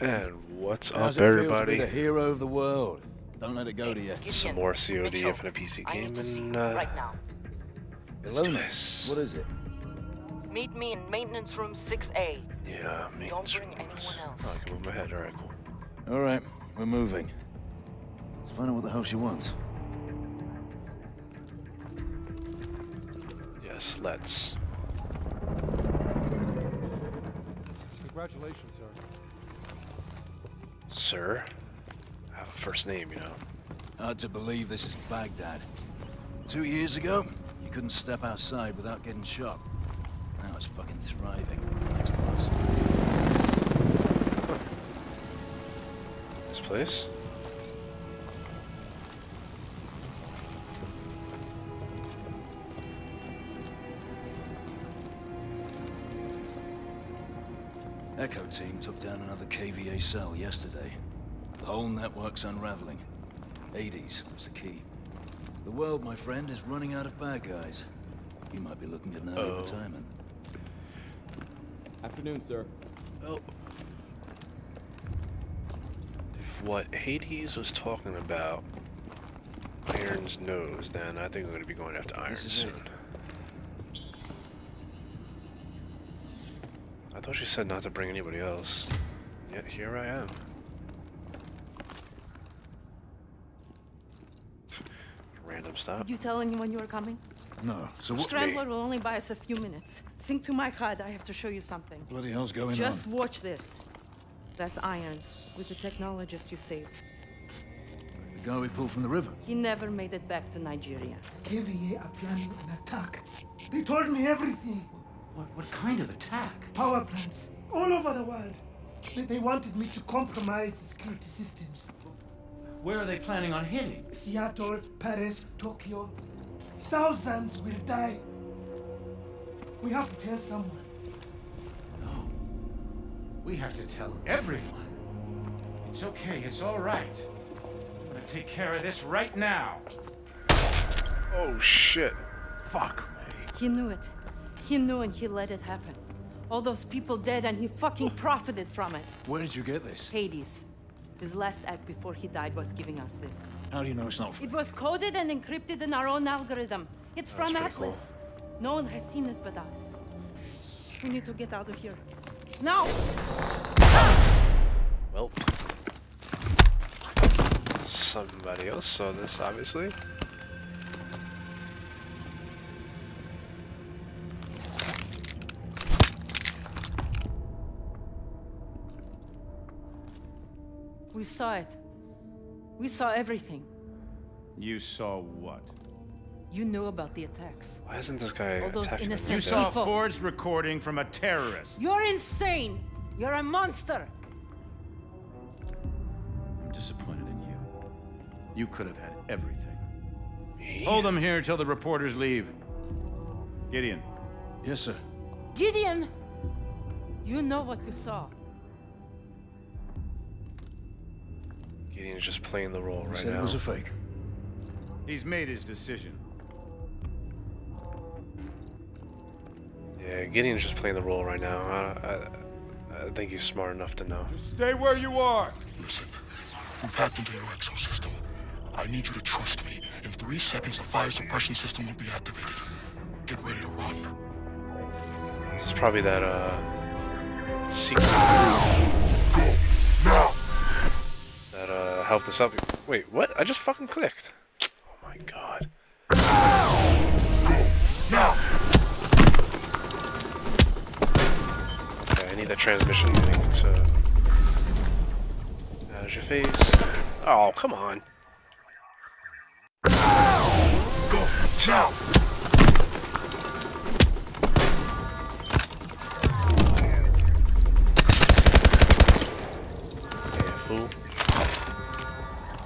And what's How's up, it feel to everybody? the hero of the world? Don't let it go to you. Some more COD Infinite PC I game need to and uh, right now. let's do this. what is it? Meet me in maintenance room 6A. Yeah, maintenance Don't bring rooms. anyone else. Oh, I can move my head. All right, cool. All right, we're moving. Let's find out what the hell she wants. Yes, let's. Congratulations, sir. Sir, I have a first name, you know. Hard to believe this is Baghdad. Two years ago, you couldn't step outside without getting shot. Now it's fucking thriving, thanks to us. This place. Echo team took down another KVA cell yesterday. The whole network's unraveling. Hades was the key. The world, my friend, is running out of bad guys. You might be looking at an early Oh. retirement. Afternoon, sir. Well, if what Hades was talking about Iron's nose, then I think I'm going to be going after Iron soon. it. Thought she said not to bring anybody else. Yet here I am. Random stop. Did you tell anyone you were coming? No. So what Strangler will only buy us a few minutes. Sink to my card. I have to show you something. bloody hell's going Just on? Just watch this. That's Irons, with the technologist you saved. The guy we pulled from the river. He never made it back to Nigeria. KVA are planning an attack. They told me everything. What, what kind of attack? Power plants all over the world. They, they wanted me to compromise the security systems. Where are they planning on hitting? Seattle, Paris, Tokyo. Thousands will die. We have to tell someone. No. We have to tell everyone. It's okay, it's all right. I'm gonna take care of this right now. Oh shit. Fuck me. He knew it. He knew and he let it happen. All those people dead and he fucking profited from it. Where did you get this? Hades. His last act before he died was giving us this. How do you know it's not? It was coded and encrypted in our own algorithm. It's from pretty cool. Atlas. No one has seen this but us. We need to get out of here. Now! Well. Somebody else saw this, obviously. We saw it. We saw everything. You saw what? You knew about the attacks. Why isn't this guy All those attacking innocent like You that? saw a forged recording from a terrorist. You're insane! You're a monster! I'm disappointed in you. You could have had everything. Me? Hold them here till the reporters leave. Gideon, Yes, sir. Gideon! You know what you saw. Gideon's just playing the role He right said now. it was a fake. he's made his decision. Yeah, Gideon's just playing the role right now. I, I, I think he's smart enough to know. Stay where you are. Listen, we've hacked into your exosystem. I need you to trust me. In three seconds, the fire suppression system will be activated. Get ready to run. This is probably that, uh, secret uh, helped out. Wait, what? I just fucking clicked. Oh my god. Okay, I need that transmission thing to... How's your face? Oh, come on. Go!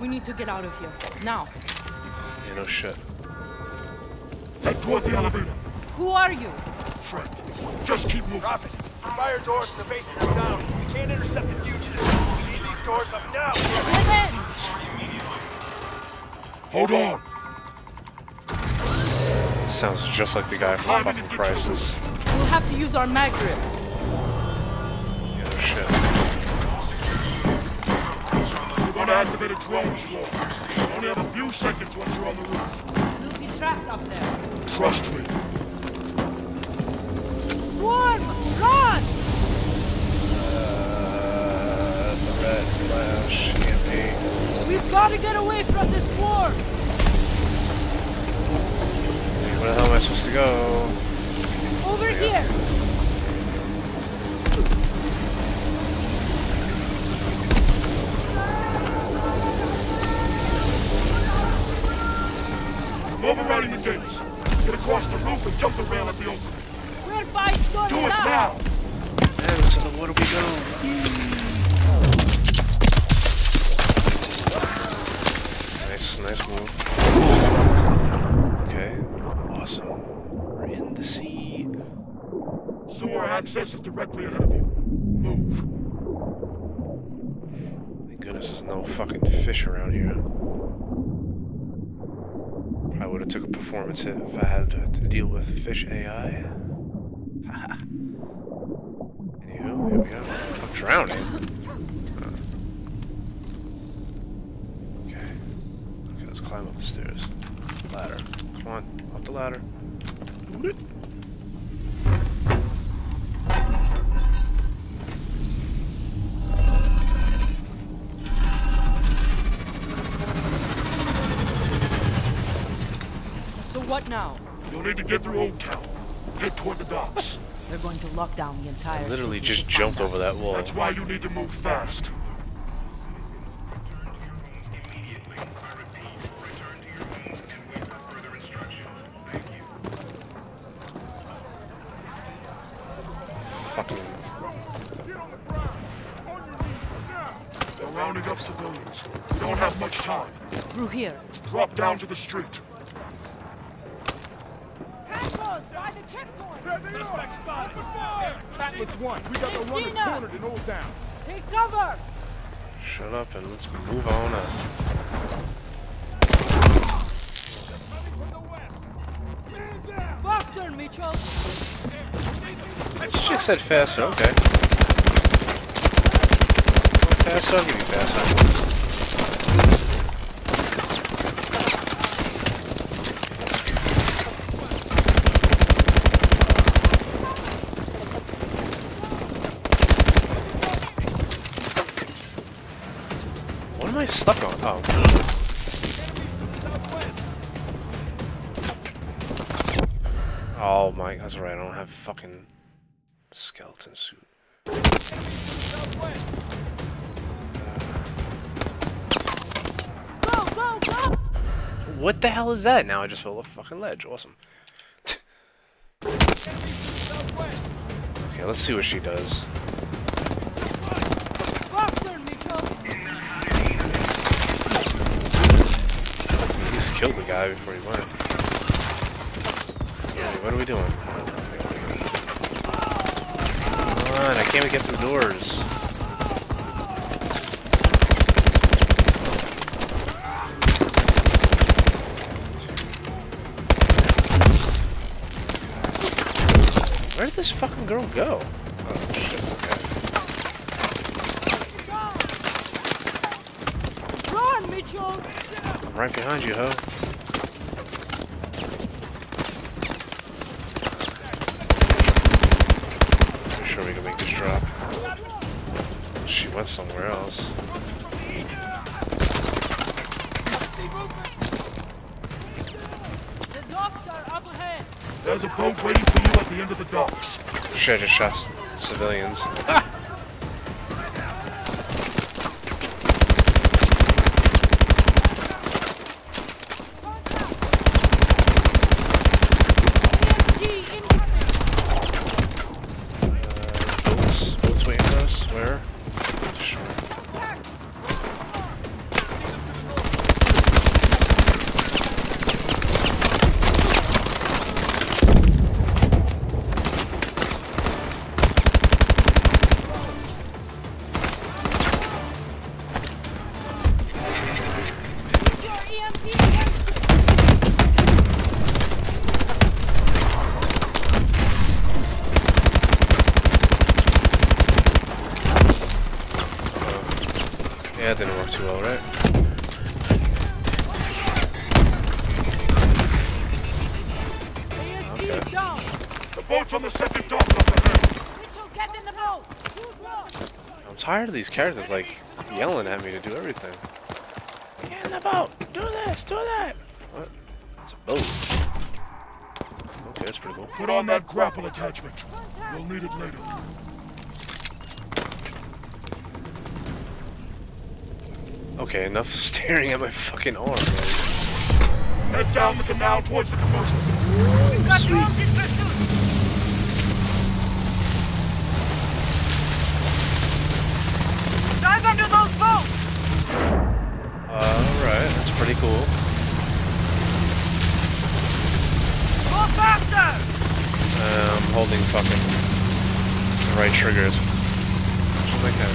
We need to get out of here. Now. Yeah, no shit. Head toward the elevator. Who are you? Fred, just keep moving. Prophet, the fire doors in the basement are down. We can't intercept the fugitives. We need these doors up now. Get in! Hold on. Sounds just like the guy from fucking Crysis. We'll have to use our mag grips. To activate a drone swarm. You only have a few seconds once you're on the roof. We'll be trapped up there. Trust me. Swarm! Run! Uh, the red flash campaign. We've got to get away from this swarm! Where the hell am I supposed to go? Over here! I'm overriding the gates. Get across the roof and jump the rail at the opening. We're fighting going Do it down! now! Man, so then where do we go? Nice, nice move. Okay, awesome. We're in the sea. Sewer access is directly ahead of you. Move. Thank goodness there's no fucking fish around here. Probably would have took a performance hit if I had to, deal with fish AI. Anywho, here we go. I'm drowning. Okay. Okay, let's climb up the stairs. Ladder. Come on, up the ladder. Now? You'll need to get through Old Town. Head toward the docks. They're going to lock down the entire Literally city just to jumped over that wall. That's why you need to move fast. Fucking. They're rounding up civilians. We don't have much time. Through here. Drop down to the street. Tangos! By the checkpoint! Suspect spotted. That was one. We got They've the runner cornered in Old Town. Take cover! Shut up and let's move on up. Faster, Mitchell! This chick said faster, okay. Faster, I'll give you faster. Stuck on? Oh. Oh my, that's right, I don't have fucking skeleton suit. Go, go, go! What the hell is that? Now I just fell off fucking ledge. Awesome. okay, let's see what she does. Faster, Mitchell! He just killed the guy before he went. What are we doing? Come on, I can't even get through doors. Where did this fucking girl go? Oh shit. Run, Mitchell! I'm right behind you, ho. Pretty sure we can make this drop. She went somewhere else. The docks are up ahead! There's a boat waiting for you at the end of the docks. Shit, I just shot civilians. too well, right? Okay. The boat's on the second dock up ahead. Mitchell, get in the boat. I'm tired of these characters like yelling at me to do everything. Get in the boat. Do this. Do that. What? It's a boat. Okay, that's pretty cool. Put on that grapple attachment. You'll need it later. Okay, enough staring at my fucking arm. Head down the canal towards the commercial center. Dive under those boats! Alright, that's pretty cool. Go faster! Uh, I'm holding fucking the right triggers. Should make that.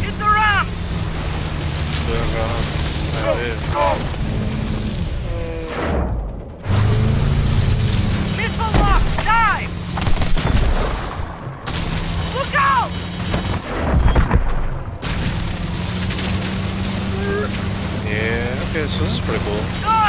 Hit the ramp! Missile! Dive! Look out! Yeah, okay, so this is pretty cool. Good!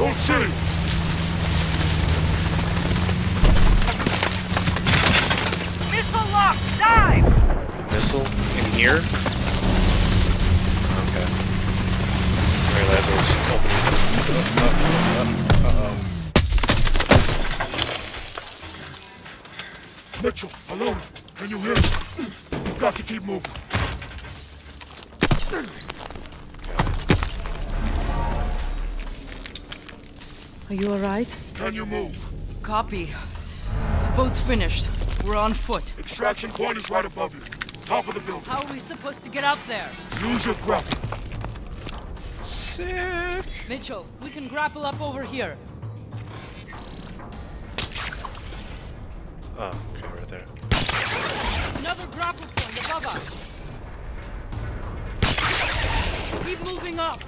You'll see. Missile lock! Dive! Missile in here? Okay. I realize I was opening. Uh, uh, uh, uh, Mitchell, alone. can you hear me? You've got to keep moving. Are you alright? Can you move? Copy. The boat's finished. We're on foot. Extraction point is right above you. Top of the building. How are we supposed to get up there? Use your grapple. Sick. Mitchell, we can grapple up over here. Oh, okay, right there. Another grapple point above us. Keep moving up.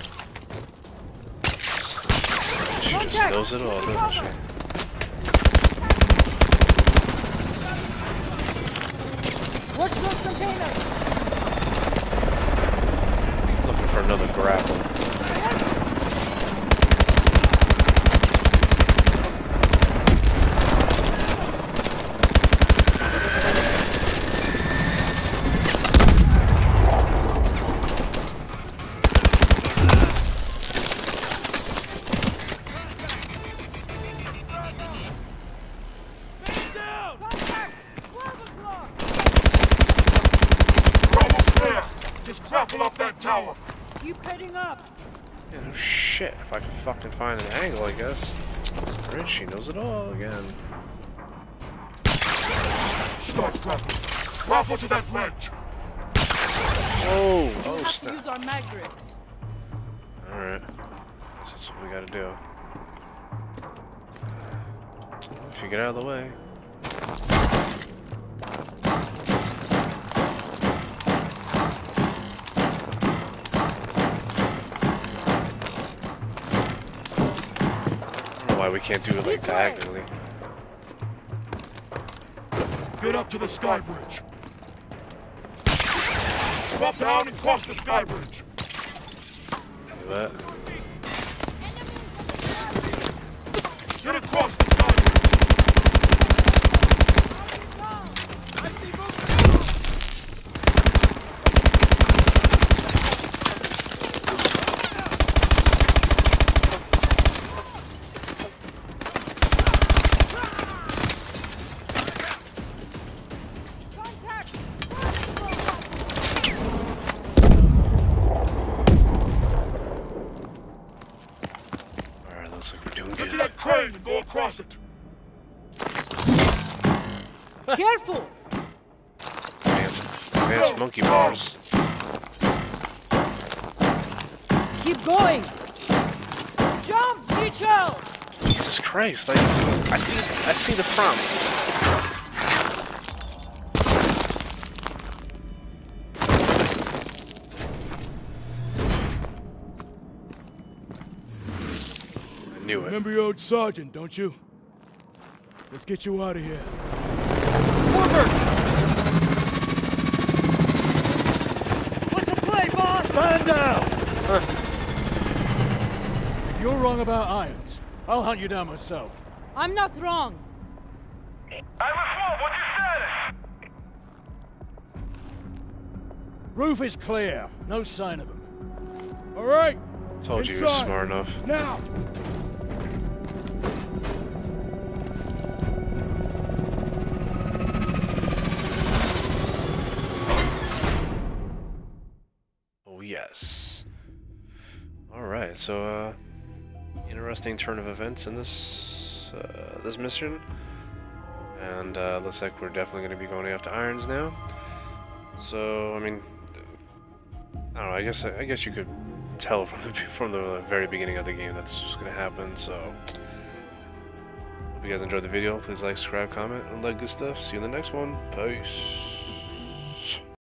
She just knows it all, doesn't she? Watch those containers. Looking for another grapple. That tower. Keep heading up. Yeah, no shit. If I could fucking find an angle, I guess. Rich, she knows it all again. Start grappling. Grapple to that ledge. Oh, We'll oh have to use our mag grips. Alright. Guess That's what we gotta do. If you get out of the way. Why we can't do it like diagonally. Get up to the sky bridge. Drop down and cross the sky bridge. Do that. Careful! Advanced, advanced monkey bars. Keep going! Jump, Mitchell! Jesus Christ! I, I see, I see the prompt. I knew it. Remember your old sergeant, don't you? Let's get you out of here. What's the play, boss? Man down! If you're wrong about irons, I'll hunt you down myself. I'm not wrong. Iris 1, what's your status? Roof is clear. No sign of him. All right. Told you he was Inside. smart enough. Now. Yes. All right. So, uh, interesting turn of events in this uh, this mission, and uh, looks like we're definitely going to be going after irons now. So, I mean, I don't know. I guess I guess you could tell from the from the very beginning of the game that's just going to happen. So, hope you guys enjoyed the video. Please like, subscribe, comment, and like good stuff. See you in the next one. Peace.